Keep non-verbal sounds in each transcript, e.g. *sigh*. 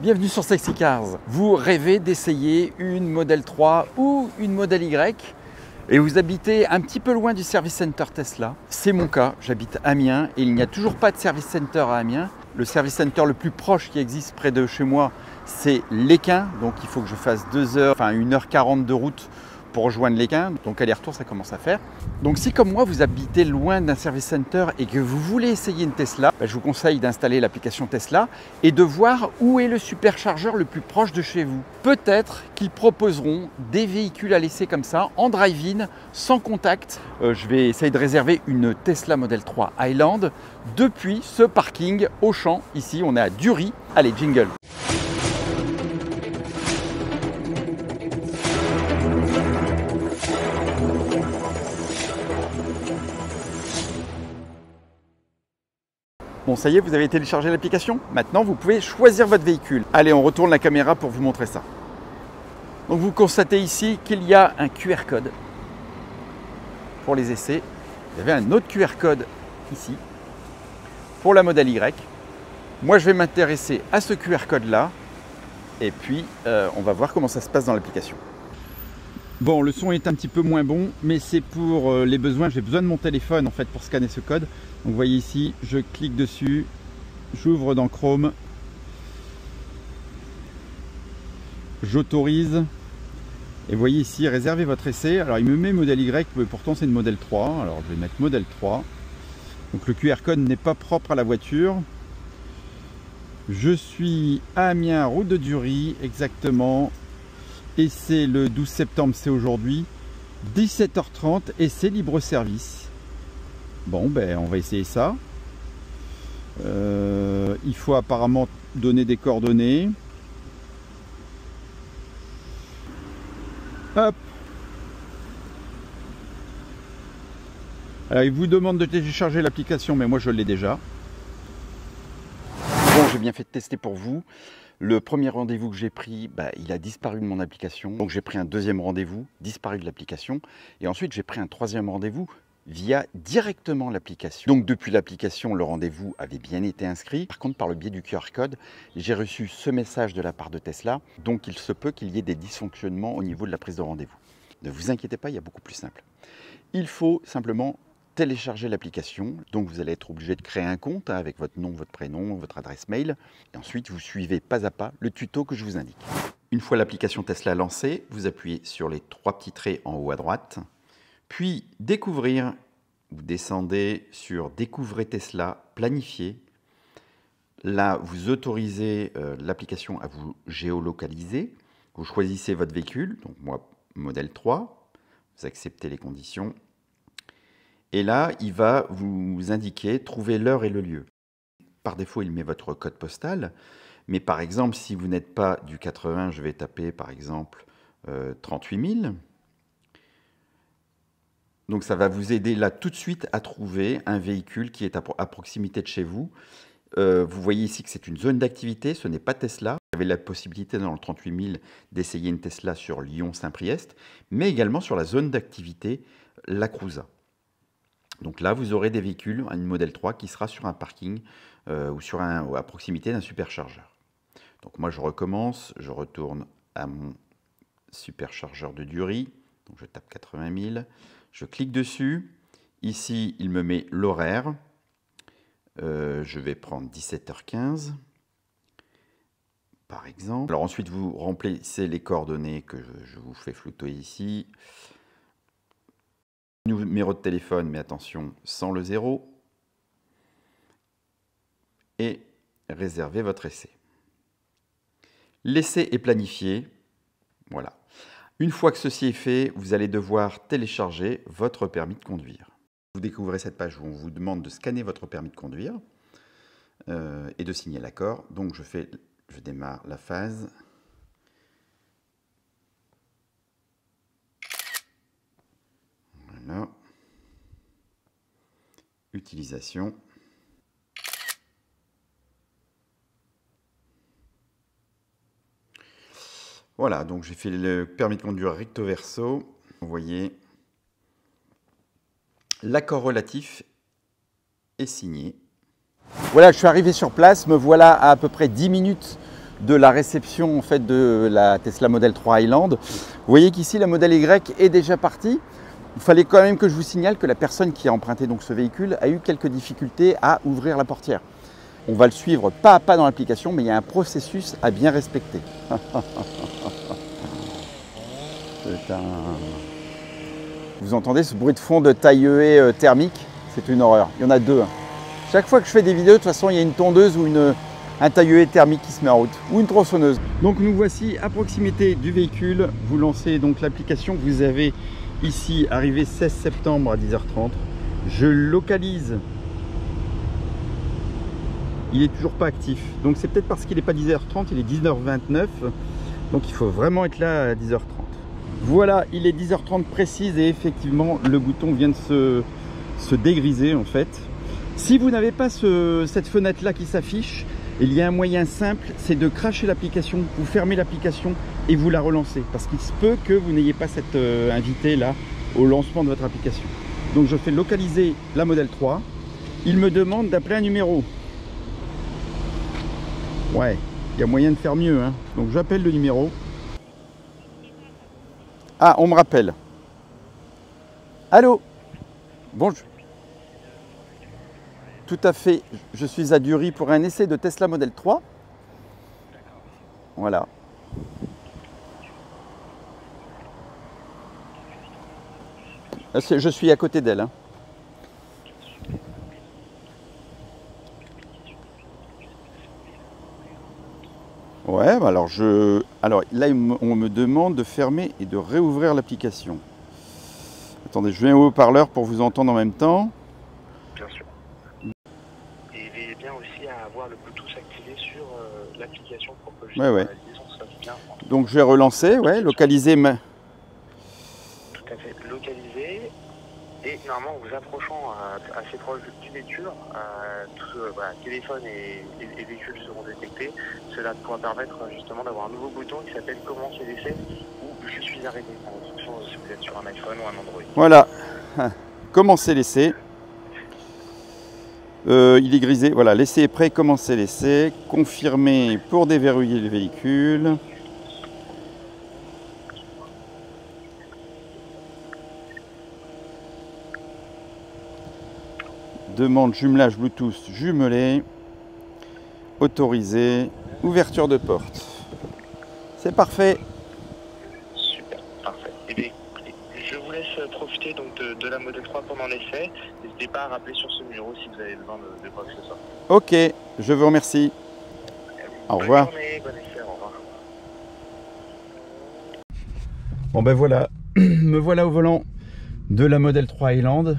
Bienvenue sur Sexy Cars. Vous rêvez d'essayer une Model 3 ou une Model Y et vous habitez un petit peu loin du service center Tesla. C'est mon cas, j'habite Amiens et il n'y a toujours pas de service center à Amiens. Le service center le plus proche qui existe près de chez moi, c'est l'Équin, donc il faut que je fasse 2 heures, enfin 1h40 de route pour rejoindre l'Équin. Donc aller-retour, ça commence à faire. Donc si comme moi, vous habitez loin d'un service center et que vous voulez essayer une Tesla, ben, je vous conseille d'installer l'application Tesla et de voir où est le superchargeur le plus proche de chez vous. Peut-être qu'ils proposeront des véhicules à laisser comme ça, en drive-in, sans contact. Euh, je vais essayer de réserver une Tesla Model 3 Highland depuis ce parking au champ. Ici, on est à Dury. Allez, jingle Bon, ça y est, vous avez téléchargé l'application. Maintenant, vous pouvez choisir votre véhicule. Allez, on retourne la caméra pour vous montrer ça. Donc, vous constatez ici qu'il y a un QR code pour les essais. Il y avait un autre QR code ici pour la modèle Y. Moi, je vais m'intéresser à ce QR code-là. Et puis, euh, on va voir comment ça se passe dans l'application. Bon, le son est un petit peu moins bon, mais c'est pour euh, les besoins. J'ai besoin de mon téléphone en fait pour scanner ce code. Donc vous voyez ici, je clique dessus, j'ouvre dans Chrome, j'autorise. Et vous voyez ici, réservez votre essai. Alors il me met modèle Y, mais pourtant c'est une modèle 3. Alors je vais mettre modèle 3. Donc le QR code n'est pas propre à la voiture. Je suis à Amiens, route de Dury, exactement et c'est le 12 septembre, c'est aujourd'hui, 17h30 et c'est libre service. Bon, ben on va essayer ça. Euh, il faut apparemment donner des coordonnées. Hop Alors il vous demande de télécharger l'application, mais moi je l'ai déjà. Bon, j'ai bien fait de tester pour vous. Le premier rendez-vous que j'ai pris, bah, il a disparu de mon application. Donc j'ai pris un deuxième rendez-vous, disparu de l'application. Et ensuite j'ai pris un troisième rendez-vous via directement l'application. Donc depuis l'application, le rendez-vous avait bien été inscrit. Par contre, par le biais du QR code, j'ai reçu ce message de la part de Tesla. Donc il se peut qu'il y ait des dysfonctionnements au niveau de la prise de rendez-vous. Ne vous inquiétez pas, il y a beaucoup plus simple. Il faut simplement télécharger l'application. Donc vous allez être obligé de créer un compte hein, avec votre nom, votre prénom, votre adresse mail. Et ensuite, vous suivez pas à pas le tuto que je vous indique. Une fois l'application Tesla lancée, vous appuyez sur les trois petits traits en haut à droite. Puis découvrir, vous descendez sur Découvrez Tesla, planifier. Là, vous autorisez euh, l'application à vous géolocaliser. Vous choisissez votre véhicule, donc moi, modèle 3. Vous acceptez les conditions et là, il va vous indiquer, trouver l'heure et le lieu. Par défaut, il met votre code postal. Mais par exemple, si vous n'êtes pas du 80, je vais taper par exemple 38 000. Donc ça va vous aider là tout de suite à trouver un véhicule qui est à, proximité de chez vous. Euh, vous voyez ici que c'est une zone d'activité, ce n'est pas Tesla. Vous avez la possibilité dans le 38 000 d'essayer une Tesla sur Lyon-Saint-Priest, mais également sur la zone d'activité La Cruza. Donc là, vous aurez des véhicules, une modèle 3 qui sera sur un parking euh, ou sur à proximité d'un superchargeur. Donc moi, je recommence, je retourne à mon superchargeur de Dury. Donc je tape 80 000, je clique dessus. Ici, il me met l'horaire. Euh, je vais prendre 17h15 par exemple. Alors ensuite, vous remplissez les coordonnées que je vous fais flouter ici. Numéro de téléphone, mais attention, sans le zéro. Et réservez votre essai. L'essai est planifié. Voilà. Une fois que ceci est fait, vous allez devoir télécharger votre permis de conduire. Vous découvrez cette page où on vous demande de scanner votre permis de conduire euh, et de signer l'accord. Donc je, fais, je démarre la phase. Voilà, donc j'ai fait le permis de conduire recto verso. Vous voyez, l'accord relatif est signé. Voilà, je suis arrivé sur place, me voilà à à peu près 10 minutes de la réception en fait de la Tesla Model 3 Highland. Vous voyez qu'ici la Model Y est déjà partie. Il fallait quand même que je vous signale que la personne qui a emprunté donc ce véhicule a eu quelques difficultés à ouvrir la portière. On va le suivre pas à pas dans l'application, mais il y a un processus à bien respecter. *laughs* Vous entendez ce bruit de fond de taille euh, thermique? C'est une horreur. Il y en a deux. Hein. Chaque fois que je fais des vidéos, de toute façon, il y a une tondeuse ou une, un tailleué thermique qui se met en route ou une tronçonneuse. Donc nous voici à proximité du véhicule. Vous lancez donc l'application. Vous avez ici arrivé 16 septembre à 10h30. Je localise. Il est toujours pas actif. Donc c'est peut-être parce qu'il n'est pas 10h30, il est 19h29. Donc il faut vraiment être là à 10h30. Voilà, il est 10h30 précise et effectivement le bouton vient de se, se dégriser en fait. Si vous n'avez pas cette fenêtre là qui s'affiche, il y a un moyen simple, c'est de cracher l'application, vous fermez l'application et vous la relancez. Parce qu'il se peut que vous n'ayez pas cette euh, invité là au lancement de votre application. Donc je fais localiser la modèle 3. Il me demande d'appeler un numéro. Ouais, il y a moyen de faire mieux. Hein. Donc j'appelle le numéro. Ah, on me rappelle. Allô? Bonjour. Tout à fait. Je suis à Dury pour un essai de Tesla Model 3. Voilà. Ah, je suis à côté d'elle. Hein. Ouais, bah alors je. Alors là, on me demande de fermer et de réouvrir l'application. Attendez, je viens au haut-parleur pour vous entendre en même temps. Ouais, ouais. Donc je vais relancer, ouais, localiser ma... Tout à fait, localiser. Et normalement, en vous approchant assez proche du véhicule, euh, tout, euh, téléphone et, et, véhicules seront détectés. Cela pourra permettre justement d'avoir un nouveau bouton qui s'appelle Commencer l'essai ou Je suis arrêté, en fonction de si vous êtes sur un iPhone ou un Android. Voilà, *laughs* commencer l'essai. Euh, il est grisé. Voilà, l'essai est prêt, commencez l'essai. Confirmer pour déverrouiller le véhicule. Demande jumelage Bluetooth jumelé. Autorisé. Ouverture de porte. C'est parfait. Super, parfait. Eh je vous laisse profiter donc de, la Model 3 pendant l'essai. N'hésitez pas à rappeler sur ce numéro si vous avez besoin de, quoi que ce soit. Ok, je vous remercie. Au revoir. Bon ben voilà, *clears throat* me voilà au volant de la Model 3 Highland.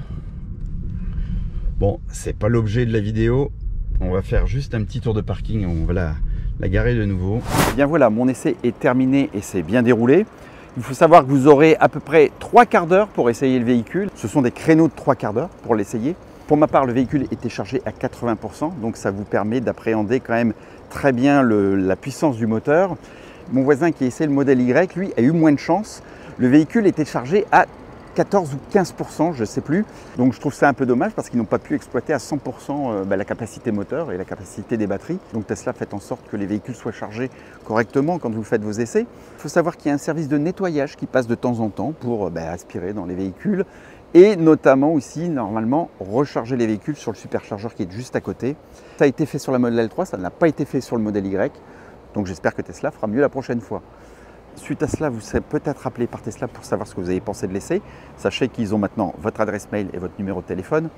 Bon, c'est pas l'objet de la vidéo. On va faire juste un petit tour de parking. On va la, la garer de nouveau. Et eh bien voilà, mon essai est terminé et c'est bien déroulé. Il faut savoir que vous aurez à peu près trois quarts d'heure pour essayer le véhicule. Ce sont des créneaux de trois quarts d'heure pour l'essayer. Pour ma part, le véhicule était chargé à 80%, donc ça vous permet d'appréhender quand même très bien la puissance du moteur. Mon voisin qui essaie le modèle Y, lui, a eu moins de chance. Le véhicule était chargé à 14 ou 15%, je ne sais plus. Donc je trouve ça un peu dommage parce qu'ils n'ont pas pu exploiter à 100% euh, bah, la capacité moteur et la capacité des batteries. Donc Tesla fait en sorte que les véhicules soient chargés correctement quand vous faites vos essais. Il faut savoir qu'il y a un service de nettoyage qui passe de temps en temps pour euh, bah, aspirer dans les véhicules et notamment aussi normalement recharger les véhicules sur le superchargeur qui est juste à côté. Ça a été fait sur la Model 3, ça n'a pas été fait sur le modèle Y. Donc j'espère que Tesla fera mieux la prochaine fois. Suite à cela, vous serez peut-être appelé par Tesla pour savoir ce que vous avez pensé de l'essai. Sachez qu'ils ont maintenant votre adresse mail et votre numéro de téléphone.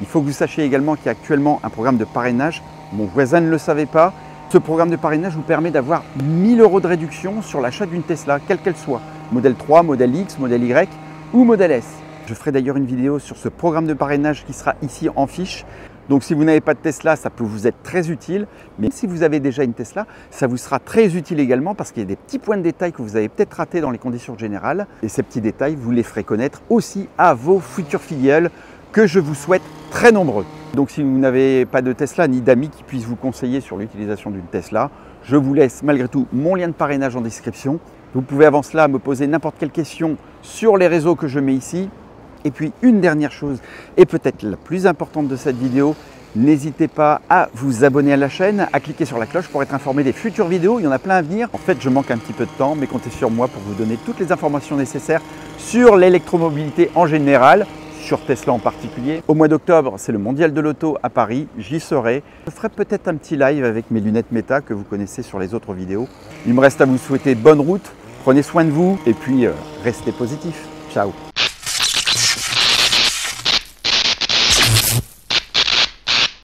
Il faut que vous sachiez également qu'il y a actuellement un programme de parrainage. Mon voisin ne le savait pas. Ce programme de parrainage vous permet d'avoir 1000 euros de réduction sur l'achat d'une Tesla, quelle qu'elle soit. Modèle 3, modèle X, modèle Y ou modèle S. Je ferai d'ailleurs une vidéo sur ce programme de parrainage qui sera ici en fiche. Donc si vous n'avez pas de Tesla, ça peut vous être très utile. Mais si vous avez déjà une Tesla, ça vous sera très utile également parce qu'il y a des petits points de détail que vous avez peut-être ratés dans les conditions générales. Et ces petits détails, vous les ferez connaître aussi à vos futurs filleuls que je vous souhaite très nombreux. Donc si vous n'avez pas de Tesla ni d'amis qui puissent vous conseiller sur l'utilisation d'une Tesla, je vous laisse malgré tout mon lien de parrainage en description. Vous pouvez avant cela me poser n'importe quelle question sur les réseaux que je mets ici et puis une dernière chose, et peut-être la plus importante de cette vidéo, N'hésitez pas à vous abonner à la chaîne, à cliquer sur la cloche pour être informé des futures vidéos. Il y en a plein à venir. En fait, je manque un petit peu de temps, mais comptez sur moi pour vous donner toutes les informations nécessaires sur l'électromobilité en général, sur Tesla en particulier. Au mois d'octobre, c'est le mondial de l'auto à Paris. J'y serai. Je ferai peut-être un petit live avec mes lunettes méta que vous connaissez sur les autres vidéos. Il me reste à vous souhaiter bonne route. Prenez soin de vous et puis euh, restez positif. Ciao